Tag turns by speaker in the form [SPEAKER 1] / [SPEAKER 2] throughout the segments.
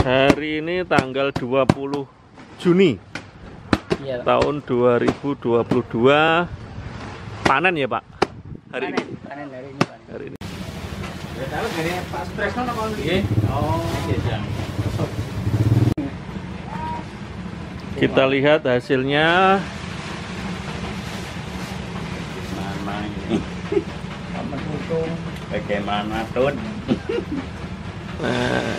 [SPEAKER 1] Hari ini tanggal 20 Juni
[SPEAKER 2] Iya, Pak.
[SPEAKER 1] tahun 2022 panen ya Pak hari
[SPEAKER 2] panen,
[SPEAKER 1] ini
[SPEAKER 2] panen hari ini panen.
[SPEAKER 1] hari ini
[SPEAKER 3] Pak Sutresno apa
[SPEAKER 1] Nggih.
[SPEAKER 3] Oh,
[SPEAKER 1] kita lihat hasilnya.
[SPEAKER 3] Bagaimana Tun?
[SPEAKER 1] nah,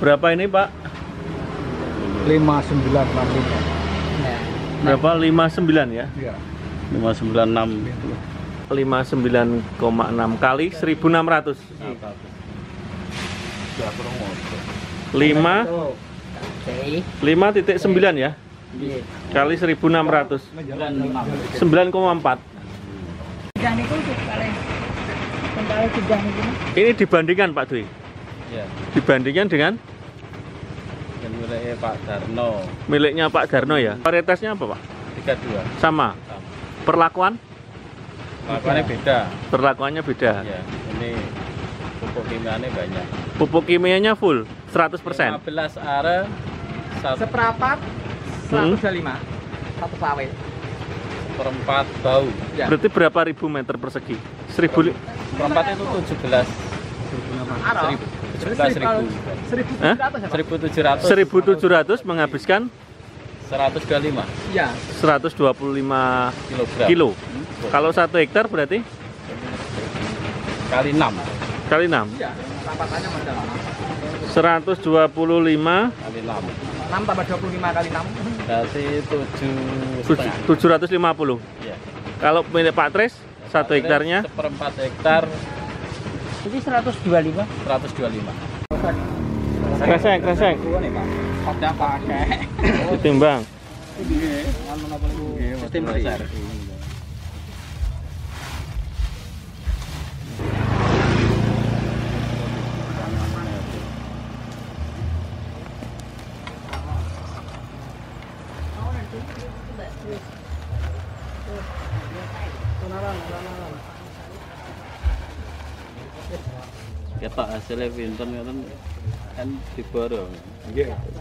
[SPEAKER 1] berapa ini Pak?
[SPEAKER 4] lima sembilan enam lima.
[SPEAKER 2] Nah,
[SPEAKER 1] berapa? 59 ya?
[SPEAKER 4] Ya.
[SPEAKER 3] 596
[SPEAKER 1] 59,6 kali 1600 5
[SPEAKER 2] tuh. Oke.
[SPEAKER 1] 5.9 ya?
[SPEAKER 2] Iya.
[SPEAKER 1] kali 1600 9,4
[SPEAKER 2] Sidang itu paling kembali sidang itu.
[SPEAKER 1] ini dibandingkan Pak Dwi
[SPEAKER 3] Ya,
[SPEAKER 1] dibandingkan dengan
[SPEAKER 3] yang wilayah Pak Darno.
[SPEAKER 1] miliknya Pak Darno ya? Varietasnya apa Pak?
[SPEAKER 3] 32
[SPEAKER 1] sama. Perlakuan?
[SPEAKER 3] Lakukannya beda.
[SPEAKER 1] Perlakuannya beda.
[SPEAKER 3] Ya, ini pupuk kimianya banyak.
[SPEAKER 1] Pupuk kimianya full 100%
[SPEAKER 3] 15 are
[SPEAKER 4] seperempat
[SPEAKER 1] Hmm.
[SPEAKER 4] 125 satu sawit
[SPEAKER 3] seperempat bau.
[SPEAKER 4] Ya.
[SPEAKER 1] Berarti berapa ribu meter persegi? 1000 li-
[SPEAKER 3] seperempat itu 17
[SPEAKER 4] Arah.
[SPEAKER 3] seribu 17 ribu.
[SPEAKER 4] seribu
[SPEAKER 1] Hah?
[SPEAKER 4] tujuh ratus ya, Pak?
[SPEAKER 1] 1700 menghabiskan?
[SPEAKER 3] 125
[SPEAKER 4] iya.
[SPEAKER 1] 125
[SPEAKER 3] kilogram.
[SPEAKER 1] kilo. Kalau satu hektar berarti?
[SPEAKER 3] Kali 6
[SPEAKER 1] kali 6
[SPEAKER 4] iya rampatannya modal
[SPEAKER 1] 125
[SPEAKER 3] kali 6
[SPEAKER 4] 6 tambah 25 kali 6
[SPEAKER 3] berarti 7
[SPEAKER 1] tuj- 750
[SPEAKER 3] ya.
[SPEAKER 1] kalau milik Pak Tres satu hektarnya?
[SPEAKER 3] seperempat hektar
[SPEAKER 2] Jadi 125.
[SPEAKER 3] 125
[SPEAKER 1] kresek kresek.
[SPEAKER 4] Ada pakai
[SPEAKER 1] ditimbang
[SPEAKER 4] sistem besar
[SPEAKER 3] ketok hasilnya pinter kan kan diborong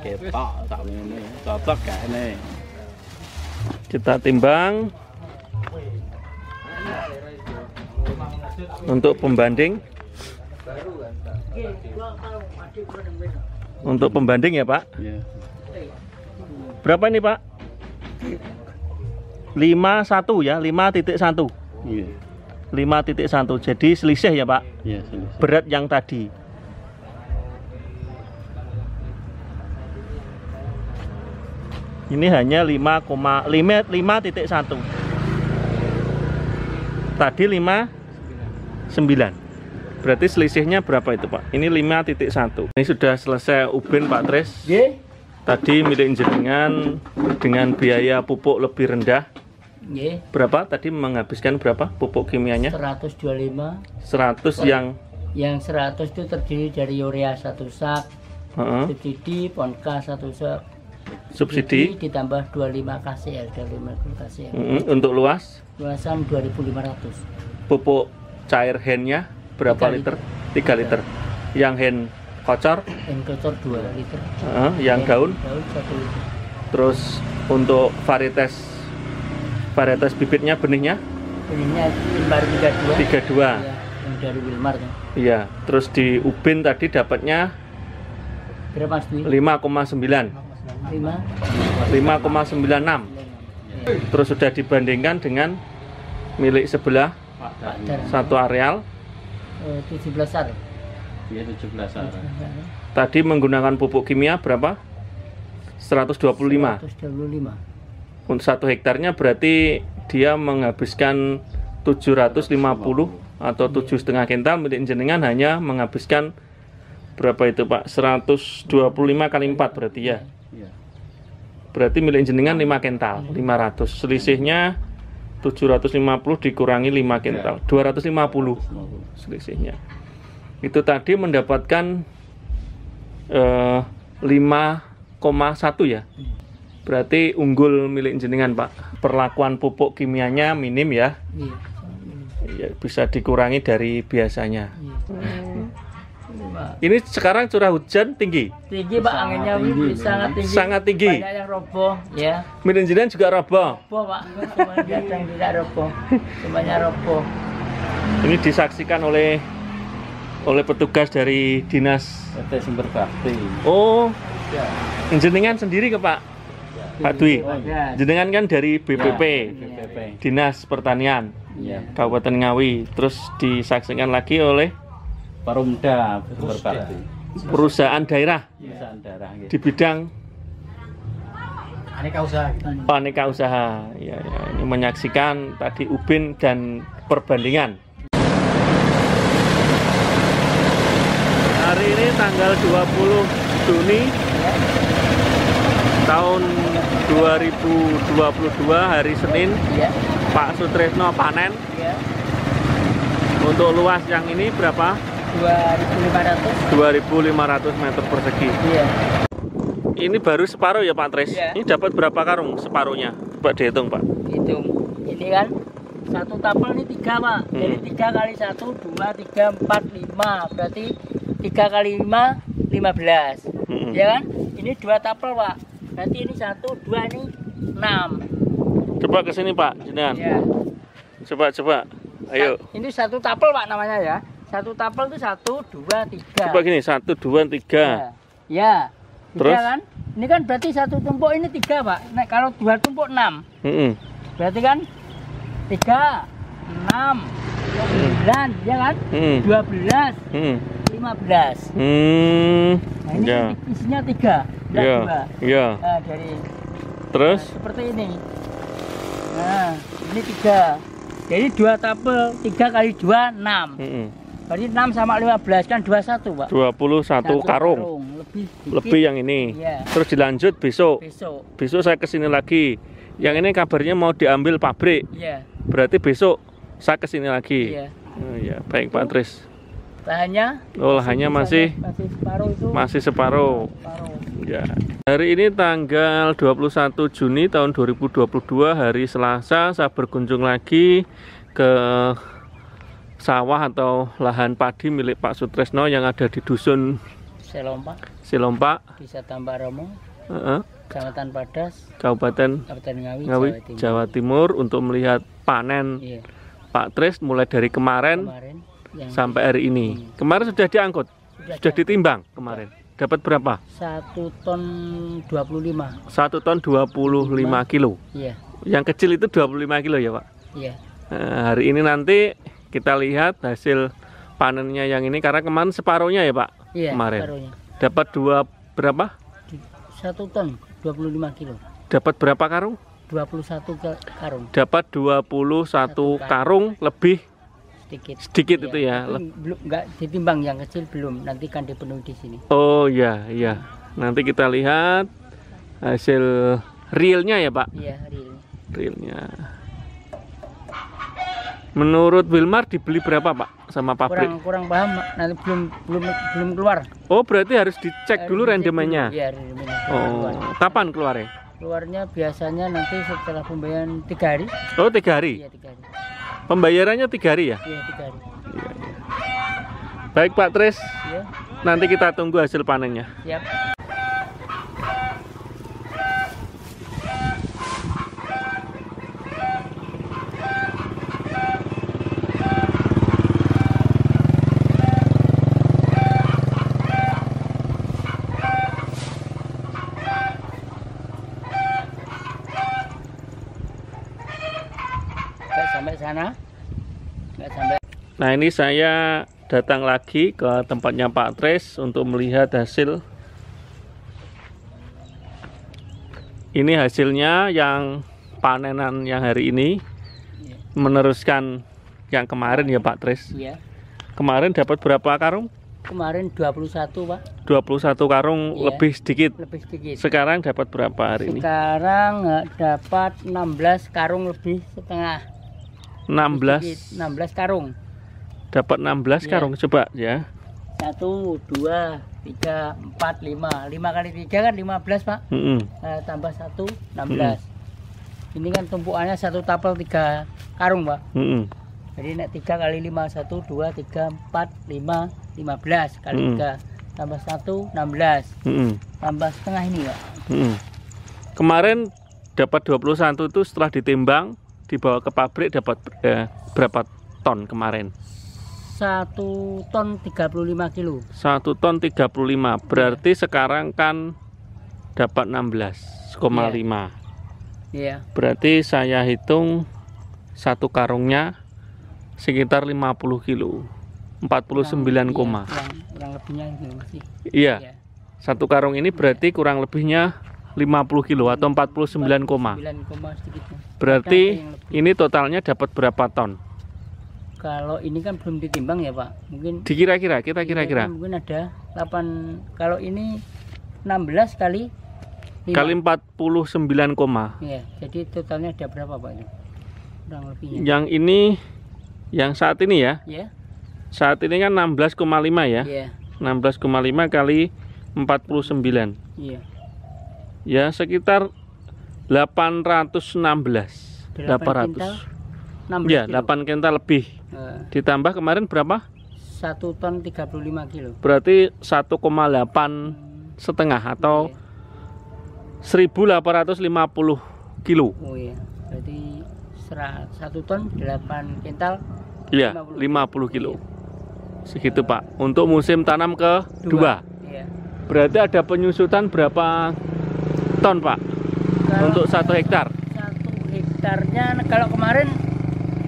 [SPEAKER 3] ketok tak ini cocok gak ini?
[SPEAKER 1] Kita timbang. Untuk pembanding. Untuk pembanding ya Pak?
[SPEAKER 3] Ya
[SPEAKER 1] berapa ini Pak? 51 ya 5.1
[SPEAKER 3] iya
[SPEAKER 1] 5.1 jadi selisih ya Pak?
[SPEAKER 3] Iya selesai
[SPEAKER 1] berat yang tadi. Ini hanya 5,5 5.1 tadi 5,9 berarti selisihnya berapa itu Pak? Ini 5.1 ini sudah selesai ubin Pak Tres.
[SPEAKER 2] Nggih.
[SPEAKER 1] tadi milik jenengan dengan biaya pupuk lebih rendah
[SPEAKER 2] Nggih.
[SPEAKER 1] berapa tadi menghabiskan berapa pupuk kimianya
[SPEAKER 2] 125
[SPEAKER 1] 100 yang
[SPEAKER 2] yang 100 itu terdiri dari urea satu sak,
[SPEAKER 1] heeh,
[SPEAKER 2] subsidi ponka satu sak,
[SPEAKER 1] subsidi
[SPEAKER 2] ditambah 25 KCL, 25 KCL.
[SPEAKER 1] Mm, untuk luas
[SPEAKER 2] Luasan 2500.
[SPEAKER 1] pupuk cair handnya berapa
[SPEAKER 2] Tiga
[SPEAKER 1] liter? 3 liter. Yang hand kocor,
[SPEAKER 2] Yang kocor 2 liter.
[SPEAKER 1] eh, yang daun,
[SPEAKER 2] Daun 1 liter.
[SPEAKER 1] terus untuk varietas varietas bibitnya benihnya
[SPEAKER 2] Ininya Wilmar 32.
[SPEAKER 1] 32.
[SPEAKER 2] Ya, yang dari Wilmar ya.
[SPEAKER 1] Iya, terus di ubin tadi dapatnya
[SPEAKER 2] Berapa Mas Dwi?
[SPEAKER 1] 5,9.
[SPEAKER 2] 5.
[SPEAKER 1] 5,96. Terus sudah dibandingkan dengan milik sebelah satu areal
[SPEAKER 2] Eh, 17 ar.
[SPEAKER 3] iya 17 are
[SPEAKER 1] tadi menggunakan pupuk kimia berapa? 125.
[SPEAKER 2] 125.
[SPEAKER 1] Untuk satu hektarnya berarti dia menghabiskan 750 atau tujuh setengah kental milik jenengan hanya menghabiskan berapa itu Pak? 125 kali 4 berarti ya?
[SPEAKER 3] Iya.
[SPEAKER 1] Berarti milik jenengan 5 kental 500 selisihnya 750 dikurangi 5 kental 250 selisihnya. Itu tadi mendapatkan eh, 5,1 ya berarti unggul milik jenengan Pak perlakuan pupuk kimianya minim ya
[SPEAKER 2] Iya.
[SPEAKER 1] ya bisa dikurangi dari biasanya.
[SPEAKER 2] Iya. Ini, Pak.
[SPEAKER 1] Ini sekarang curah hujan tinggi,
[SPEAKER 2] Tinggi Pak anginnya
[SPEAKER 3] tinggi.
[SPEAKER 2] sangat tinggi.
[SPEAKER 1] sangat tinggi.
[SPEAKER 2] Banyak yang roboh ya.
[SPEAKER 1] Mirin jenengan juga roboh.
[SPEAKER 2] Roboh Pak, cuma kadang tidak roboh. Semuanya roboh.
[SPEAKER 1] Ini disaksikan oleh oleh petugas dari dinas.
[SPEAKER 3] PT Sumber Bakti.
[SPEAKER 1] Oh,
[SPEAKER 3] Ya.
[SPEAKER 1] jenengan sendiri ke Pak Pak Dwi. Jenengan kan dari BPP,
[SPEAKER 3] BPP.
[SPEAKER 1] Dinas Pertanian
[SPEAKER 3] Iya.
[SPEAKER 1] Kabupaten Ngawi. Terus disaksikan lagi oleh
[SPEAKER 3] Perumda
[SPEAKER 1] perusahaan daerah
[SPEAKER 3] gitu.
[SPEAKER 1] di bidang
[SPEAKER 4] Aneka usaha.
[SPEAKER 1] aneka usaha. Ya, ya, ini menyaksikan tadi ubin dan perbandingan. Hari ini tanggal 20 Juni tahun 2022 hari Senin
[SPEAKER 2] Ya.
[SPEAKER 1] Pak Sutresno panen
[SPEAKER 2] Ya.
[SPEAKER 1] untuk luas yang ini berapa?
[SPEAKER 2] 2500.
[SPEAKER 1] 2500 meter persegi.
[SPEAKER 2] Iya.
[SPEAKER 1] Ini baru separuh ya Pak Tres.
[SPEAKER 2] Iya.
[SPEAKER 1] Ini dapat berapa karung separuhnya? Coba dihitung Pak.
[SPEAKER 2] Hitung. Ini kan satu tapel ini tiga pak. Jadi
[SPEAKER 1] Hmm.
[SPEAKER 2] tiga kali satu dua tiga empat lima. Berarti tiga kali lima lima belas. Ya kan? Ini dua tapel pak. Berarti ini satu dua ini enam.
[SPEAKER 1] Coba ke sini Pak, jenengan.
[SPEAKER 2] Ya.
[SPEAKER 1] Coba coba. Ayo.
[SPEAKER 2] Ini satu tapel pak namanya ya. Satu tapel itu satu dua tiga.
[SPEAKER 1] Coba gini, satu, dua, tiga.
[SPEAKER 2] Ya. ya.
[SPEAKER 1] Terus?
[SPEAKER 2] kan? Ini kan berarti satu tumpuk ini tiga pak. Nah, kalau dua tumpuk enam.
[SPEAKER 1] Mm-mm.
[SPEAKER 2] Berarti kan tiga, enam, sembilan, ya kan?
[SPEAKER 1] Mm-mm.
[SPEAKER 2] Dua belas,
[SPEAKER 1] Mm-mm.
[SPEAKER 2] lima belas.
[SPEAKER 1] Hmm.
[SPEAKER 2] Nah, ini kan isinya tiga,
[SPEAKER 1] Ya.
[SPEAKER 2] dua.
[SPEAKER 1] Ya.
[SPEAKER 2] Nah, dari
[SPEAKER 1] Terus?
[SPEAKER 2] nah, seperti ini. Nah, ini tiga. Jadi dua tabel, tiga kali dua, enam. Berarti enam sama lima belas kan dua satu, Pak.
[SPEAKER 1] 21
[SPEAKER 2] Satu
[SPEAKER 1] karung.
[SPEAKER 2] Lebih dikit.
[SPEAKER 1] Lebih yang ini.
[SPEAKER 2] Iya.
[SPEAKER 1] Terus dilanjut besok.
[SPEAKER 2] Besok.
[SPEAKER 1] Besok saya ke sini lagi. Yang ini kabarnya mau diambil pabrik.
[SPEAKER 2] Iya.
[SPEAKER 1] Berarti besok saya ke sini lagi.
[SPEAKER 2] Iya.
[SPEAKER 1] Oh, ya, baik Pak Tris.
[SPEAKER 2] Lahannya
[SPEAKER 1] Oh, lahannya masih
[SPEAKER 2] masih separuh itu.
[SPEAKER 1] masih separuh.
[SPEAKER 2] Separuh.
[SPEAKER 1] Ya. Hari ini tanggal 21 Juni tahun 2022 hari Selasa saya berkunjung lagi ke sawah atau lahan padi milik Pak Sutresno yang ada di dusun
[SPEAKER 2] Selompak,
[SPEAKER 1] Silompak,
[SPEAKER 2] bisa tambah Romo,
[SPEAKER 1] eh,
[SPEAKER 2] Kecamatan Padas,
[SPEAKER 1] Kabupaten
[SPEAKER 2] Kabupaten Ngawi,
[SPEAKER 1] Ngawi,
[SPEAKER 2] Jawa Timur.
[SPEAKER 1] Jawa Timur untuk melihat panen
[SPEAKER 2] Iya,
[SPEAKER 1] Pak Tris mulai dari kemarin
[SPEAKER 2] kemarin
[SPEAKER 1] sampai hari ini. Kemarin sudah diangkut,
[SPEAKER 2] sudah
[SPEAKER 1] sudah ditimbang kemarin. Dapat berapa?
[SPEAKER 2] satu ton 25.
[SPEAKER 1] Satu ton 25 kilo.
[SPEAKER 2] Iya,
[SPEAKER 1] Yang kecil itu 25 kilo ya Pak?
[SPEAKER 2] iya.
[SPEAKER 1] Nah, hari ini nanti kita lihat hasil panennya yang ini karena kemarin separuhnya ya Pak
[SPEAKER 2] Iya,
[SPEAKER 1] kemarin.
[SPEAKER 2] separuhnya.
[SPEAKER 1] Dapat dua berapa?
[SPEAKER 2] Satu ton 25 kilo.
[SPEAKER 1] Dapat berapa karung?
[SPEAKER 2] 21 ke karung
[SPEAKER 1] Dapat 21 karung lebih
[SPEAKER 2] sedikit.
[SPEAKER 1] sedikit
[SPEAKER 2] Iya,
[SPEAKER 1] itu ya.
[SPEAKER 2] belum enggak ditimbang yang kecil belum. Nanti kan dipenuhi di sini.
[SPEAKER 1] Oh iya iya. Nanti kita lihat hasil realnya ya Pak.
[SPEAKER 2] Iya, real.
[SPEAKER 1] Realnya. Menurut Wilmar dibeli berapa Pak sama pabrik?
[SPEAKER 2] Kurang kurang paham nanti belum belum belum keluar.
[SPEAKER 1] Oh berarti harus dicek
[SPEAKER 2] Harus
[SPEAKER 1] dulu
[SPEAKER 2] dulu. Iya, rendemennya. belum
[SPEAKER 1] Oh
[SPEAKER 2] keluar.
[SPEAKER 1] kapan keluarnya?
[SPEAKER 2] Keluarnya biasanya nanti setelah pembayaran tiga hari.
[SPEAKER 1] Oh tiga hari.
[SPEAKER 2] Iya, tiga hari.
[SPEAKER 1] Pembayarannya tiga hari ya?
[SPEAKER 2] Iya, tiga hari.
[SPEAKER 1] Iya, iya. Baik Pak Tris,
[SPEAKER 2] Iya,
[SPEAKER 1] nanti kita tunggu hasil panennya.
[SPEAKER 2] siap. Nggak sampai sana. Nggak sampai
[SPEAKER 1] Nah ini saya datang lagi ke tempatnya Pak Tris untuk melihat hasil. Ini hasilnya yang panenan yang hari ini
[SPEAKER 2] Iya.
[SPEAKER 1] meneruskan yang kemarin ya Pak Tris.
[SPEAKER 2] Iya.
[SPEAKER 1] Kemarin dapat berapa karung?
[SPEAKER 2] Kemarin 21, Pak.
[SPEAKER 1] 21 karung
[SPEAKER 2] Iya.
[SPEAKER 1] lebih sedikit.
[SPEAKER 2] Lebih sedikit.
[SPEAKER 1] Sekarang dapat berapa hari ini?
[SPEAKER 2] Sekarang eh, dapat 16 karung lebih setengah. Lebih
[SPEAKER 1] 16.
[SPEAKER 2] sedikit. 16 karung.
[SPEAKER 1] Dapat 16
[SPEAKER 2] Iya.
[SPEAKER 1] karung coba ya.
[SPEAKER 2] Satu, dua, tiga, empat, lima. Lima kali tiga kan 15, Pak.
[SPEAKER 1] Mm-mm.
[SPEAKER 2] Eh, tambah satu, 16. Ini kan tumpukannya satu tapel tiga karung, Pak.
[SPEAKER 1] Mm-mm.
[SPEAKER 2] Jadi nek 3 kali 5 1 2 3 4 5 15 kali
[SPEAKER 1] Hmm.
[SPEAKER 2] 3 tambah 1 16
[SPEAKER 1] Mm-mm.
[SPEAKER 2] tambah setengah ini Pak.
[SPEAKER 1] Mm-mm. Kemarin dapat 21 itu setelah ditimbang dibawa ke pabrik dapat eh, berapa ton kemarin?
[SPEAKER 2] 1 ton 35 kilo.
[SPEAKER 1] 1 ton 35. Berarti sekarang kan dapat 16,5.
[SPEAKER 2] Iya.
[SPEAKER 1] Berarti saya hitung satu karungnya sekitar 50 kilo. 49 koma.
[SPEAKER 2] Iya, kurang, kurang lebihnya masih.
[SPEAKER 1] Iya, satu karung ini berarti kurang lebihnya 50 kilo atau 49 koma.
[SPEAKER 2] 9 koma sedikitnya.
[SPEAKER 1] Berarti ini totalnya dapat berapa ton?
[SPEAKER 2] Kalau ini kan belum ditimbang ya Pak. Mungkin
[SPEAKER 1] Dikira-kira, kita
[SPEAKER 2] ini
[SPEAKER 1] kira-kira.
[SPEAKER 2] mungkin ada 8 kalau ini 16 kali lima.
[SPEAKER 1] Kali 49 koma.
[SPEAKER 2] Ya, jadi totalnya ada berapa Pak itu? Kurang lebihnya.
[SPEAKER 1] Yang ini yang saat ini ya.
[SPEAKER 2] Ya.
[SPEAKER 1] Saat ini kan 16,5 ya.
[SPEAKER 2] Iya.
[SPEAKER 1] 16,5 kali 49.
[SPEAKER 2] Iya.
[SPEAKER 1] Ya, sekitar 816.
[SPEAKER 2] 8 kintal
[SPEAKER 1] 800.
[SPEAKER 2] 16
[SPEAKER 1] Ya,
[SPEAKER 2] kilo.
[SPEAKER 1] 8 kental lebih.
[SPEAKER 2] Eh,
[SPEAKER 1] Ditambah kemarin berapa?
[SPEAKER 2] 1 ton 35 kilo.
[SPEAKER 1] Berarti 1,8 setengah atau
[SPEAKER 2] Iya.
[SPEAKER 1] 1850 kilo.
[SPEAKER 2] Oh iya. Berarti sera- 1 ton 8 kintal
[SPEAKER 1] Iya,
[SPEAKER 2] 50
[SPEAKER 1] 50 kilo. Segitu, Pak. Untuk musim tanam kedua.
[SPEAKER 2] Iya.
[SPEAKER 1] Berarti ada penyusutan berapa ton, Pak?
[SPEAKER 2] Kalau
[SPEAKER 1] Untuk satu hektar.
[SPEAKER 2] satu hektarnya kalau kemarin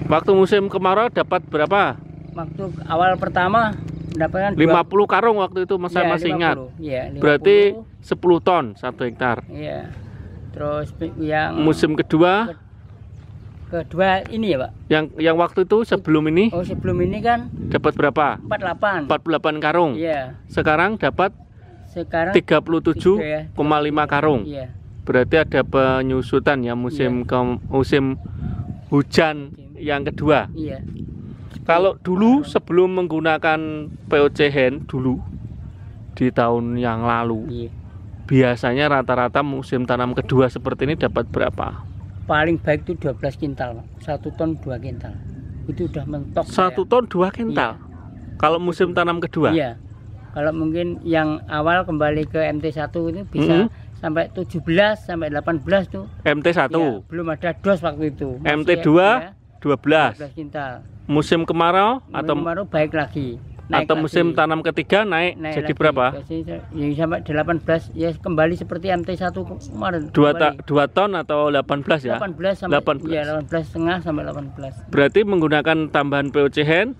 [SPEAKER 1] Waktu musim kemarau dapat berapa?
[SPEAKER 2] waktu awal pertama mendapatkan
[SPEAKER 1] 50 karung waktu itu saya
[SPEAKER 2] Iya,
[SPEAKER 1] masih ingat.
[SPEAKER 2] 50. Iya, 50.
[SPEAKER 1] Berarti 10 ton satu hektar.
[SPEAKER 2] iya. Terus yang
[SPEAKER 1] Musim kedua
[SPEAKER 2] kedua ini ya, Pak.
[SPEAKER 1] yang yang waktu itu sebelum ini
[SPEAKER 2] Oh, sebelum ini kan
[SPEAKER 1] dapat berapa?
[SPEAKER 2] 48.
[SPEAKER 1] 48 karung.
[SPEAKER 2] Iya.
[SPEAKER 1] Sekarang dapat
[SPEAKER 2] Sekarang
[SPEAKER 1] 37,5 karung.
[SPEAKER 2] Iya.
[SPEAKER 1] Berarti ada penyusutan ya musim ke musim hujan yang kedua.
[SPEAKER 2] Iya.
[SPEAKER 1] Kalau dulu sebelum menggunakan POC hand dulu di tahun yang lalu
[SPEAKER 2] Iya.
[SPEAKER 1] biasanya rata-rata musim tanam kedua seperti ini dapat berapa?
[SPEAKER 2] Paling baik itu 12 kintal. 1 ton 2 kintal. Itu udah mentok.
[SPEAKER 1] Satu ton dua kental. Kalau musim tanam kedua.
[SPEAKER 2] Iya. Kalau mungkin yang awal kembali ke MT1 itu bisa
[SPEAKER 1] Mhm.
[SPEAKER 2] Sampai 17 sampai 18 tuh.
[SPEAKER 1] MT1,
[SPEAKER 2] Iya, belum ada dos waktu itu. Masih
[SPEAKER 1] MT2
[SPEAKER 2] ya,
[SPEAKER 1] 12.
[SPEAKER 2] 12 kintal.
[SPEAKER 1] Musim kemarau atau
[SPEAKER 2] baru baik lagi. Naik
[SPEAKER 1] atau
[SPEAKER 2] lagi.
[SPEAKER 1] musim tanam ketiga naik,
[SPEAKER 2] Naik
[SPEAKER 1] jadi
[SPEAKER 2] lagi.
[SPEAKER 1] berapa?
[SPEAKER 2] Biasanya ya sampai 18 ya kembali seperti MT1 kemarin.
[SPEAKER 1] Dua,
[SPEAKER 2] kembali.
[SPEAKER 1] ta- dua ton atau 18 ya?
[SPEAKER 2] 18 sampai
[SPEAKER 1] 18.
[SPEAKER 2] Iya, 18 setengah sampai 18.
[SPEAKER 1] Berarti menggunakan tambahan POC hand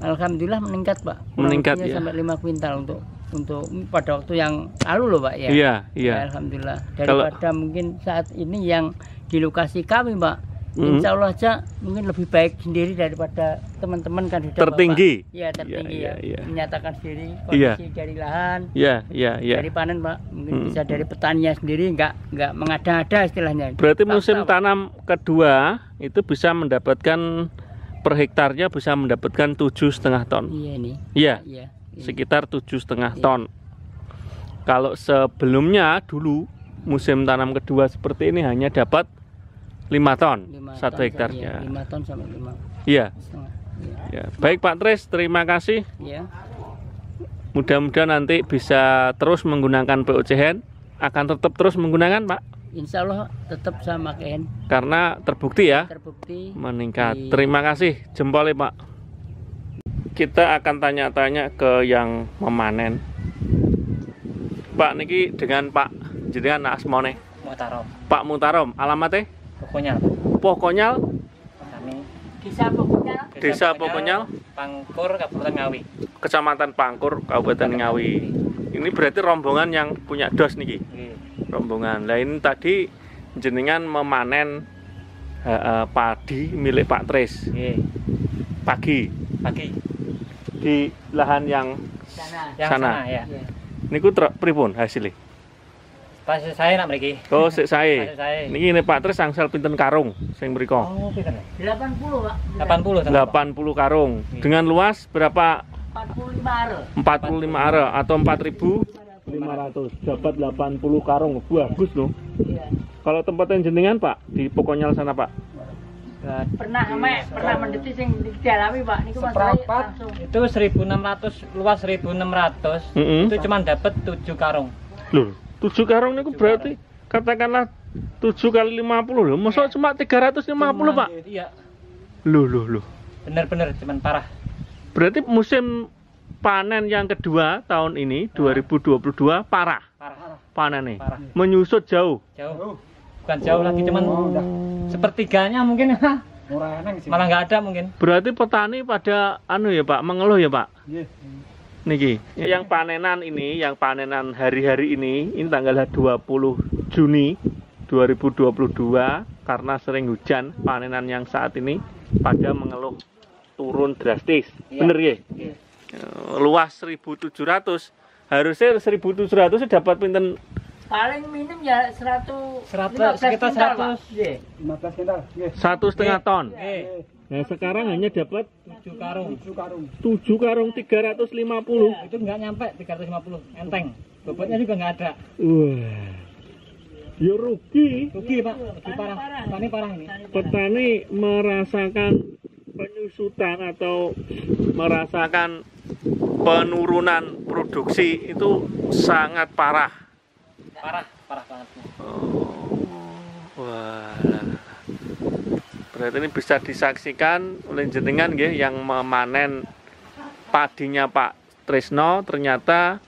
[SPEAKER 2] Alhamdulillah meningkat, Pak.
[SPEAKER 1] Meningkat, ya.
[SPEAKER 2] sampai 5 kuintal untuk untuk pada waktu yang lalu loh, Pak ya.
[SPEAKER 1] Iya,
[SPEAKER 2] Ya,
[SPEAKER 1] iya.
[SPEAKER 2] Alhamdulillah.
[SPEAKER 1] Kalau-
[SPEAKER 2] Daripada mungkin saat ini yang di lokasi kami, Pak.
[SPEAKER 1] Mhm.
[SPEAKER 2] Insya Allah aja mungkin lebih baik sendiri daripada teman-teman kandidat
[SPEAKER 1] Tertinggi.
[SPEAKER 2] Bapak. Iya, tertinggi
[SPEAKER 1] Iya,
[SPEAKER 2] ya.
[SPEAKER 1] iya, iya.
[SPEAKER 2] Menyatakan sendiri
[SPEAKER 1] Iya.
[SPEAKER 2] kondisi dari lahan,
[SPEAKER 1] Iya, iya, iya.
[SPEAKER 2] dari panen, Pak. Mungkin
[SPEAKER 1] Mhm.
[SPEAKER 2] bisa dari petaninya sendiri nggak nggak mengada-ada istilahnya.
[SPEAKER 1] Berarti
[SPEAKER 2] Fakta,
[SPEAKER 1] musim
[SPEAKER 2] Pak.
[SPEAKER 1] tanam kedua itu bisa mendapatkan per hektarnya bisa mendapatkan tujuh setengah ton.
[SPEAKER 2] Iya ini.
[SPEAKER 1] Iya,
[SPEAKER 2] Iya. Ini.
[SPEAKER 1] sekitar tujuh setengah ton. Kalau sebelumnya dulu musim tanam kedua seperti ini hanya dapat lima ton
[SPEAKER 2] Lima
[SPEAKER 1] satu hektarnya.
[SPEAKER 2] Iya, 5 ton sampai 5
[SPEAKER 1] Iya.
[SPEAKER 2] Iya.
[SPEAKER 1] ya. Baik Pak Tris, terima kasih.
[SPEAKER 2] Iya.
[SPEAKER 1] Mudah-mudahan nanti bisa terus menggunakan POC hand. Akan tetap terus menggunakan Pak,
[SPEAKER 2] Insya Allah tetap sama KN
[SPEAKER 1] karena terbukti ya
[SPEAKER 2] terbukti.
[SPEAKER 1] meningkat.
[SPEAKER 2] Iya.
[SPEAKER 1] Terima kasih jempolnya Pak. Kita akan tanya-tanya ke yang memanen. Pak niki dengan Pak jenengan asmone.
[SPEAKER 4] Mutarom.
[SPEAKER 1] Pak Mutarom alamatnya?
[SPEAKER 4] Pokoknya
[SPEAKER 1] pokoknya
[SPEAKER 4] kami.
[SPEAKER 2] Desa pokoknya
[SPEAKER 1] Desa Pokonyal,
[SPEAKER 4] Pangkur Kabupaten Ngawi.
[SPEAKER 1] Kecamatan Pangkur Kabupaten Ngawi. Ini berarti rombongan yang punya dos niki?
[SPEAKER 4] Nggih.
[SPEAKER 1] rombongan. Lain tadi jenengan memanen eh, eh, padi milik Pak Tris
[SPEAKER 4] Nggih.
[SPEAKER 1] pagi?
[SPEAKER 4] Pagi.
[SPEAKER 1] Di lahan yang
[SPEAKER 2] sana.
[SPEAKER 4] Yang
[SPEAKER 1] Sana.
[SPEAKER 4] sana, ya.
[SPEAKER 2] Iya.
[SPEAKER 1] niku pripun hasilnya
[SPEAKER 4] Pas saya nak mriki.
[SPEAKER 1] oh sik sae
[SPEAKER 4] saya.
[SPEAKER 1] niki ini Pak Tris angsal pinten karung sing mriko
[SPEAKER 4] Oh, pinten?
[SPEAKER 2] 80 Pak.
[SPEAKER 4] 80 tenan, Pak.
[SPEAKER 1] 80 karung dengan luas berapa
[SPEAKER 2] 45 are.
[SPEAKER 1] 45 are atau 4500 dapat 80 karung bagus loh
[SPEAKER 2] Iya.
[SPEAKER 1] kalau tempat yang jenengan Pak di Pokonyal sana Pak
[SPEAKER 2] Pernah ame pernah mendeti sing dialami Pak niku langsung.
[SPEAKER 4] itu 1600 luas 1600
[SPEAKER 1] Mm-mm.
[SPEAKER 4] itu cuma dapat 7 karung.
[SPEAKER 1] Loh, 7 karung niku berarti katakanlah 7 kali 50 loh. Masa cuma 350, Pak?
[SPEAKER 4] Iya,
[SPEAKER 1] Loh, loh, loh.
[SPEAKER 4] bener-bener cuman parah.
[SPEAKER 1] Berarti musim panen yang kedua tahun ini 2022 parah
[SPEAKER 4] Parah.
[SPEAKER 1] panennya.
[SPEAKER 4] Parah.
[SPEAKER 1] Menyusut jauh.
[SPEAKER 4] Jauh. Bukan jauh lagi cuman sepertiganya mungkin malah nggak ada mungkin.
[SPEAKER 1] Berarti petani pada anu ya Pak, mengeluh ya Pak? Niki, yang panenan ini, yang panenan hari-hari ini, ini tanggal 20 Juni 2022 karena sering hujan, panenan yang saat ini pada mengeluh turun drastis.
[SPEAKER 2] Iya.
[SPEAKER 1] Bener ya?
[SPEAKER 2] Iya.
[SPEAKER 1] Eh, Luas 1700, harusnya 1700 dapat pinten
[SPEAKER 2] Paling minim ya 100
[SPEAKER 4] Seratus, sekitar 100.
[SPEAKER 2] Iya.
[SPEAKER 1] satu setengah ton.
[SPEAKER 4] Oke,
[SPEAKER 1] Nah sekarang hanya dapat
[SPEAKER 4] 7 karung.
[SPEAKER 1] 7 karung 350.
[SPEAKER 4] Itu nggak nyampe 350 enteng. Bobotnya juga nggak ada.
[SPEAKER 1] Wah. Ya rugi.
[SPEAKER 4] Rugi pak, rugi parah. Petani parah ini.
[SPEAKER 1] Petani merasakan penyusutan atau merasakan penurunan produksi itu sangat parah.
[SPEAKER 4] Parah, parah banget.
[SPEAKER 1] Wah. Berarti ini bisa disaksikan oleh jenengan nggih yang memanen padinya Pak Trisno ternyata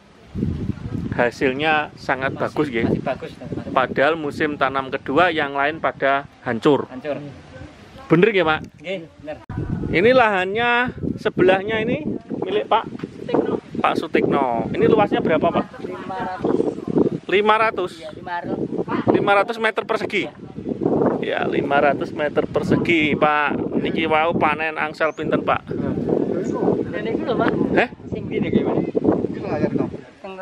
[SPEAKER 1] hasilnya sangat bagus.
[SPEAKER 4] Masih bagus. Masih
[SPEAKER 1] Padahal musim tanam kedua yang lain pada hancur.
[SPEAKER 4] hancur.
[SPEAKER 1] Bener nggih, Pak?
[SPEAKER 4] Oke, bener.
[SPEAKER 1] Ini lahannya sebelahnya ini milik Pak
[SPEAKER 2] Tekno
[SPEAKER 1] Pak Sutikno. Ini luasnya berapa, Pak?
[SPEAKER 2] 500
[SPEAKER 1] 500.
[SPEAKER 2] ya 500.
[SPEAKER 1] 500 meter persegi. Ya, 500 meter persegi, Pak. Niki wau panen angsal pinten, Pak?
[SPEAKER 2] Lho.
[SPEAKER 1] Eh?
[SPEAKER 2] Sing gini gimana?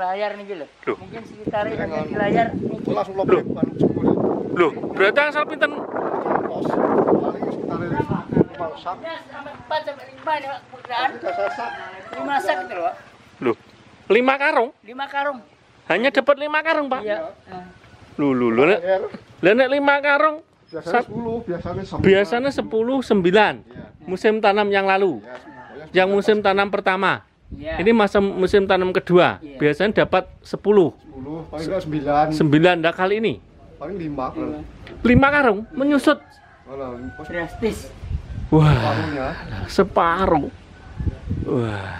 [SPEAKER 2] Layar niki lho.
[SPEAKER 1] Loh.
[SPEAKER 2] Mungkin sekitar di layar niki.
[SPEAKER 1] Loh, berarti angsal pinten?
[SPEAKER 2] Ya, sampai 4 sampai 5 ini Pak. Perkiraan 5 sak gitu. Loh,
[SPEAKER 1] 5 karung?
[SPEAKER 2] 5 karung.
[SPEAKER 1] Hanya dapat 5 karung, Pak?
[SPEAKER 2] Iya.
[SPEAKER 1] Lah nek 5 karung
[SPEAKER 5] Biasanya
[SPEAKER 1] Sat-
[SPEAKER 5] 10, biasanya 9.
[SPEAKER 1] biasanya 10 9 musim tanam yang lalu. Yang musim tanam pertama.
[SPEAKER 2] Iya.
[SPEAKER 1] Ini masa musim tanam kedua.
[SPEAKER 2] Iya.
[SPEAKER 1] Biasanya dapat 10.
[SPEAKER 5] 10, paling enggak 9,
[SPEAKER 1] 9 nah kali ini
[SPEAKER 5] paling 5 kan.
[SPEAKER 1] 5 karung menyusut.
[SPEAKER 2] Drastis.
[SPEAKER 1] Wah, separuh. Wah.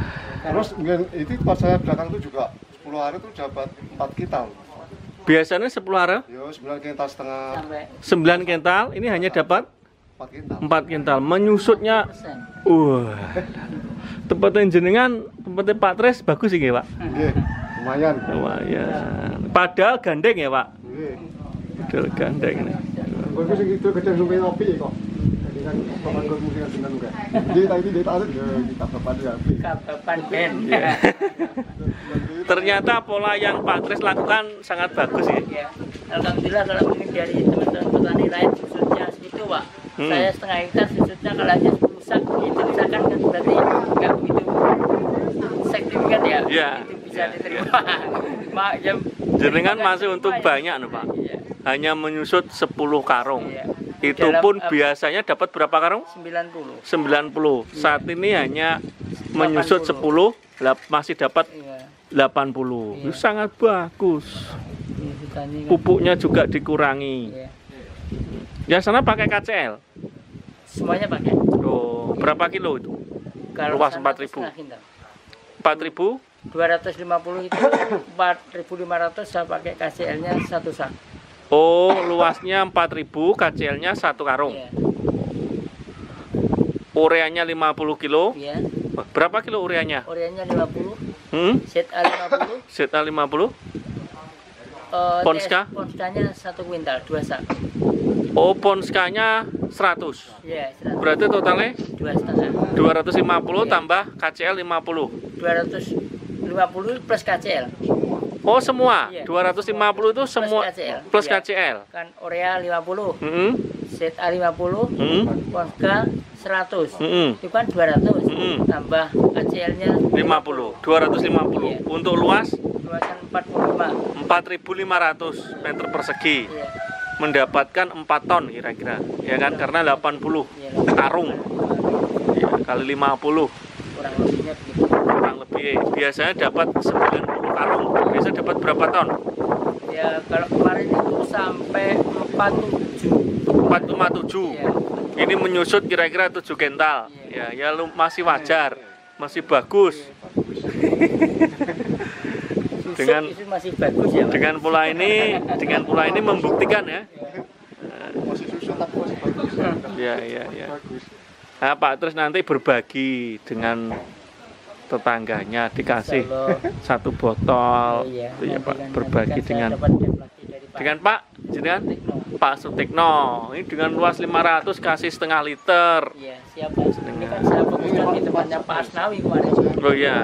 [SPEAKER 5] Terus itu pas saya belakang itu juga 10 hari itu dapat 4 kintal.
[SPEAKER 1] Biasanya 10 hari
[SPEAKER 5] Yo 9 kintal setengah
[SPEAKER 2] Sampai
[SPEAKER 1] 9 kental, ini hanya dapat
[SPEAKER 5] 4 kintal.
[SPEAKER 1] 4 kental. Menyusutnya wah. Tempatnya jenengan, tempatnya Pak Tres bagus sih Pak.
[SPEAKER 5] Nggih, lumayan.
[SPEAKER 1] Lumayan. Padahal gandeng ya Pak.
[SPEAKER 5] Nggih.
[SPEAKER 1] Padahal gandeng ini.
[SPEAKER 5] Sing itu gede sampai ngopi kok. Jadi kan tadi dia tahu ya kita papan ya.
[SPEAKER 2] Kapan Ben?
[SPEAKER 1] Ternyata pola yang Pak Tres lakukan sangat bagus ya.
[SPEAKER 2] ya. Alhamdulillah kalau mungkin dari teman-teman petani lain susutnya segitu Pak.
[SPEAKER 1] Hmm.
[SPEAKER 2] Saya setengah hektar susutnya kalau hanya 10 sak itu misalkan kan berarti nggak begitu signifikan ya.
[SPEAKER 1] Iya,
[SPEAKER 2] Itu bisa
[SPEAKER 1] iya,
[SPEAKER 2] diterima. Mak jam
[SPEAKER 1] Jenengan masih untuk banyak nih Pak.
[SPEAKER 2] Iya.
[SPEAKER 1] Hanya menyusut 10 karung.
[SPEAKER 2] Iya.
[SPEAKER 1] Itu
[SPEAKER 2] Dalam,
[SPEAKER 1] pun
[SPEAKER 2] eh,
[SPEAKER 1] biasanya dapat berapa karung?
[SPEAKER 2] 90.
[SPEAKER 1] 90. Saat ini hanya menyusut 10,
[SPEAKER 2] 80.
[SPEAKER 1] lap- masih dapat
[SPEAKER 2] Iya.
[SPEAKER 1] 80.
[SPEAKER 2] Iya.
[SPEAKER 1] Itu sangat bagus.
[SPEAKER 2] Petani kan.
[SPEAKER 1] Pupuknya juga dikurangi.
[SPEAKER 2] Iya.
[SPEAKER 1] Yang sana pakai KCL.
[SPEAKER 2] Semuanya pakai.
[SPEAKER 1] Oh, berapa kilo itu?
[SPEAKER 2] Kalau
[SPEAKER 1] Luas
[SPEAKER 2] sana
[SPEAKER 1] 4.000.
[SPEAKER 2] setengah kintal.
[SPEAKER 1] 4000
[SPEAKER 2] 250 itu 4.500 saya pakai KCL-nya satu sak.
[SPEAKER 1] Oh, luasnya 4000, KCL-nya satu karung.
[SPEAKER 2] Iya.
[SPEAKER 1] Ureanya 50 kilo.
[SPEAKER 2] Iya.
[SPEAKER 1] Berapa kilo ureanya?
[SPEAKER 2] Orianya 50,
[SPEAKER 1] Hmm?
[SPEAKER 2] set A 50,
[SPEAKER 1] Zeta 50.
[SPEAKER 2] eh,
[SPEAKER 1] Ponska?
[SPEAKER 2] Ponskanya satu kuintal, dua sak.
[SPEAKER 1] Oh, ponskanya 100.
[SPEAKER 2] Iya, seratus.
[SPEAKER 1] Berarti totalnya
[SPEAKER 2] dua setengah.
[SPEAKER 1] 250
[SPEAKER 2] Iya.
[SPEAKER 1] tambah KCL 50.
[SPEAKER 2] 250 plus KCL.
[SPEAKER 1] Oh, semua.
[SPEAKER 2] Iya.
[SPEAKER 1] 250 itu semua
[SPEAKER 2] KCL.
[SPEAKER 1] plus
[SPEAKER 2] Iya.
[SPEAKER 1] KCL.
[SPEAKER 2] Kan Orea 50,
[SPEAKER 1] Hmm.
[SPEAKER 2] set A 50,
[SPEAKER 1] Hmm.
[SPEAKER 2] Ponska 100.
[SPEAKER 1] Hmm.
[SPEAKER 2] Itu kan 200.
[SPEAKER 1] Mm-mm.
[SPEAKER 2] Tambah KCL-nya
[SPEAKER 1] 50. 250.
[SPEAKER 2] Iya.
[SPEAKER 1] Untuk luas
[SPEAKER 2] luasan 45.
[SPEAKER 1] 4.500 meter persegi.
[SPEAKER 2] Iya.
[SPEAKER 1] mendapatkan 4 ton kira-kira ya kan karena 80
[SPEAKER 2] Iya,
[SPEAKER 1] karung ya, kali 50
[SPEAKER 2] kurang lebihnya begitu.
[SPEAKER 1] kurang lebih biasanya dapat 90 karung biasa dapat berapa ton
[SPEAKER 2] Ya kalau kemarin itu sampai 47.
[SPEAKER 1] 4,7
[SPEAKER 2] Ya.
[SPEAKER 1] ini menyusut kira-kira 7 kental. Ya ya lu- masih wajar masih bagus. Dengan-
[SPEAKER 2] itu masih bagus ya.
[SPEAKER 1] Dengan pola ini dengan pola ini membuktikan ya.
[SPEAKER 5] Bagus.
[SPEAKER 1] ya ya ya
[SPEAKER 5] Bagus.
[SPEAKER 1] nah, Pak terus nanti berbagi dengan tetangganya dikasih satu botol.
[SPEAKER 2] Iya,
[SPEAKER 1] itu ya Pak berbagi dengan dengan Pak dengan
[SPEAKER 2] Tekno.
[SPEAKER 1] Pak Sutikno ini dengan luas 500 kasih setengah liter
[SPEAKER 2] Iya, siapa? Ini kan saya fokuskan di tempatnya Pak Asnawi kemarin.
[SPEAKER 1] oh ya